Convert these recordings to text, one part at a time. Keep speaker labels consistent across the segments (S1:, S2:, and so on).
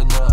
S1: enough.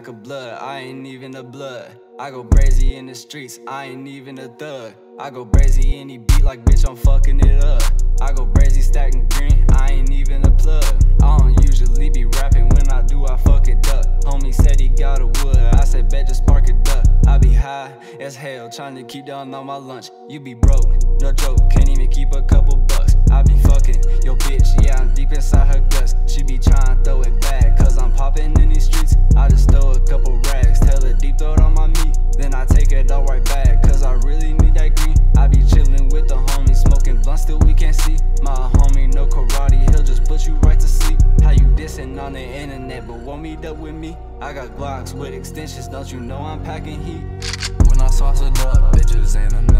S1: Like a blood, I ain't even a blood. I go crazy in the streets, I ain't even a thug. I go crazy any beat like bitch, I'm fucking it up. I go crazy stacking green, I ain't even a plug. I don't usually be rapping, when I do, I fuck it up. Homie said he got a wood, I said bet just spark it up. I be high as hell, trying to keep down on my lunch. You be broke, no joke, can't even keep a couple bucks. I be fucking your bitch, yeah, I'm deep inside her guts. She be trying to throw it back, cause I'm popping in How you dissing on the internet, but won't meet up with me? I got Glocks with extensions, don't you know I'm packing heat?
S2: When I sauce it up, bitches ain't enough.